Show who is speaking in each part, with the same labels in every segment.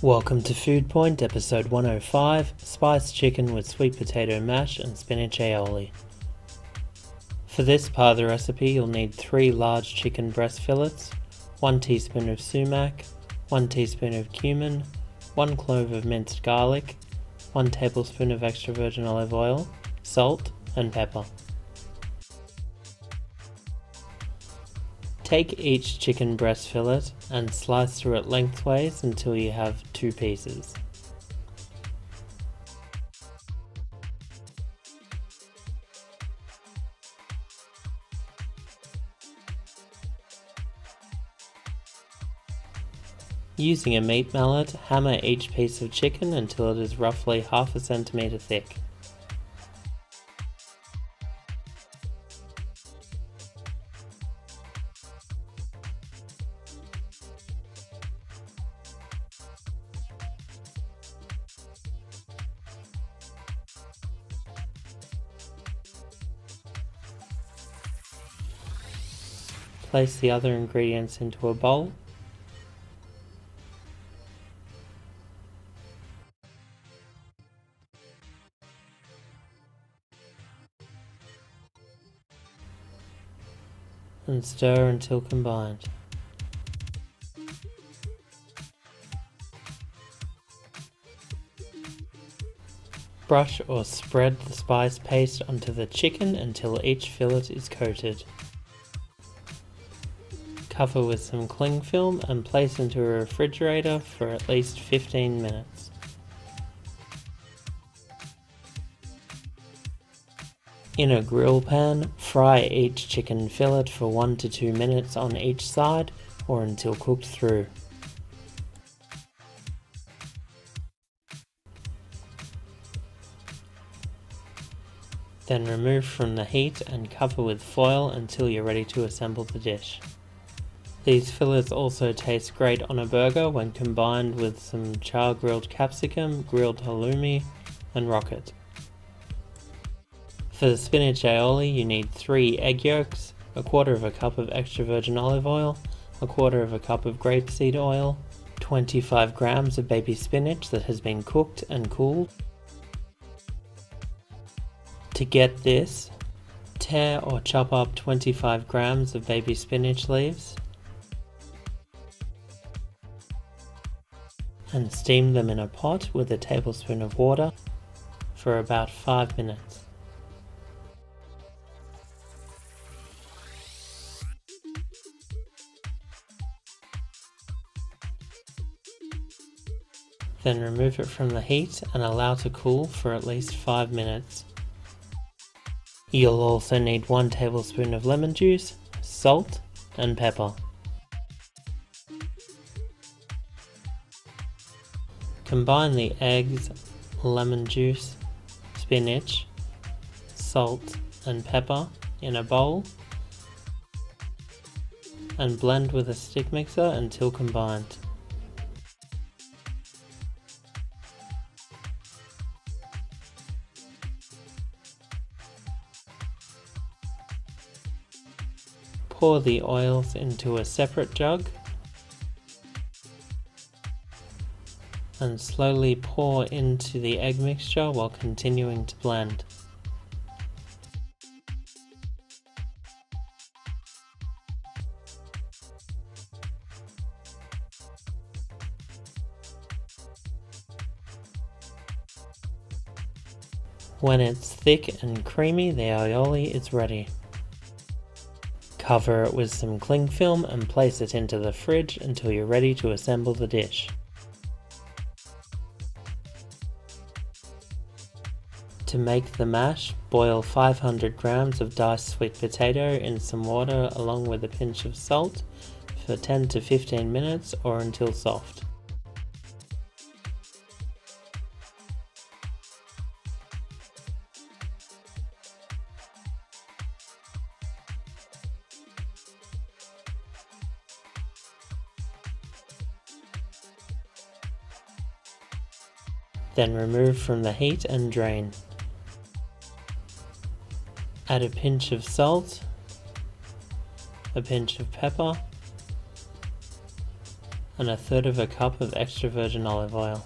Speaker 1: Welcome to Food Point, episode 105 Spiced chicken with sweet potato mash and spinach aioli. For this part of the recipe, you'll need 3 large chicken breast fillets, 1 teaspoon of sumac, 1 teaspoon of cumin, 1 clove of minced garlic, 1 tablespoon of extra virgin olive oil, salt, and pepper. Take each chicken breast fillet and slice through it lengthways until you have two pieces. Using a meat mallet, hammer each piece of chicken until it is roughly half a centimetre thick. Place the other ingredients into a bowl. And stir until combined. Brush or spread the spice paste onto the chicken until each fillet is coated cover with some cling film and place into a refrigerator for at least 15 minutes. In a grill pan, fry each chicken fillet for 1 to 2 minutes on each side or until cooked through. Then remove from the heat and cover with foil until you're ready to assemble the dish. These fillets also taste great on a burger when combined with some char grilled capsicum, grilled halloumi, and rocket. For the spinach aioli, you need 3 egg yolks, a quarter of a cup of extra virgin olive oil, a quarter of a cup of grapeseed oil, 25 grams of baby spinach that has been cooked and cooled. To get this, tear or chop up 25 grams of baby spinach leaves, and steam them in a pot with a tablespoon of water for about 5 minutes. Then remove it from the heat and allow to cool for at least 5 minutes. You'll also need 1 tablespoon of lemon juice, salt and pepper. Combine the eggs, lemon juice, spinach, salt and pepper in a bowl and blend with a stick mixer until combined. Pour the oils into a separate jug and slowly pour into the egg mixture while continuing to blend. When it's thick and creamy, the aioli is ready. Cover it with some cling film and place it into the fridge until you're ready to assemble the dish. To make the mash, boil 500 grams of diced sweet potato in some water along with a pinch of salt for 10 to 15 minutes or until soft. Then remove from the heat and drain. Add a pinch of salt, a pinch of pepper, and a third of a cup of extra virgin olive oil.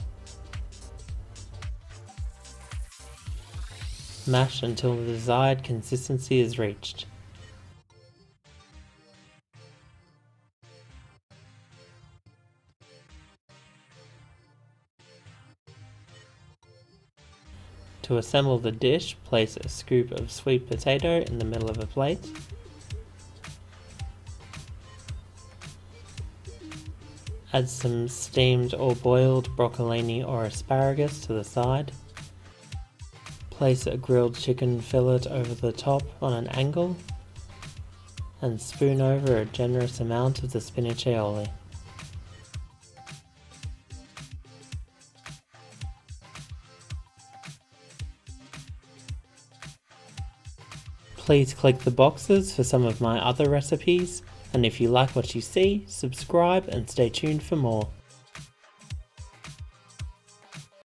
Speaker 1: Mash until the desired consistency is reached. To assemble the dish, place a scoop of sweet potato in the middle of a plate. Add some steamed or boiled broccolini or asparagus to the side. Place a grilled chicken fillet over the top on an angle and spoon over a generous amount of the spinach aioli. Please click the boxes for some of my other recipes, and if you like what you see, subscribe and stay tuned for more.